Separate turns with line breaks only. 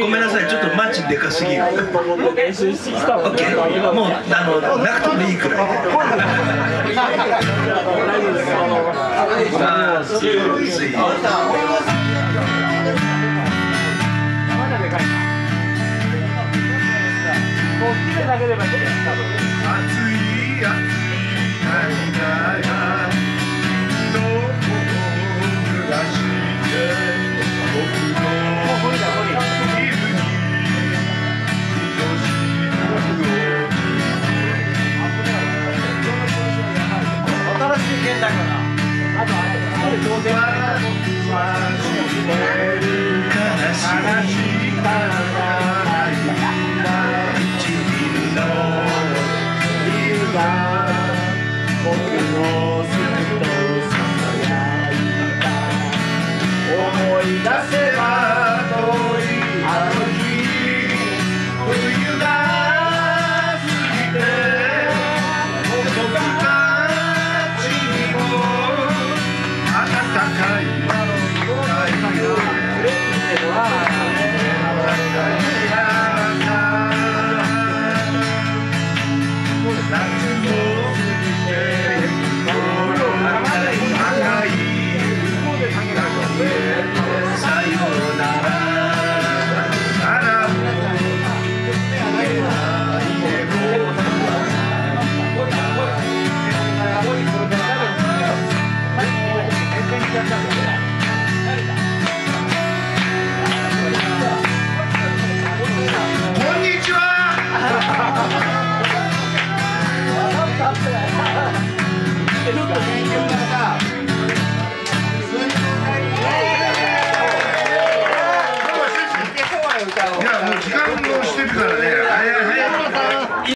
ごめんなさいちょっとマッチでかすぎる。オッケーもうあのなくてもいいくらいまあ強い暑
新しい。現代から
悲しからない。んだ君のい。るが僕のすぐとささやい。た思い。出せ時間もしてるからね。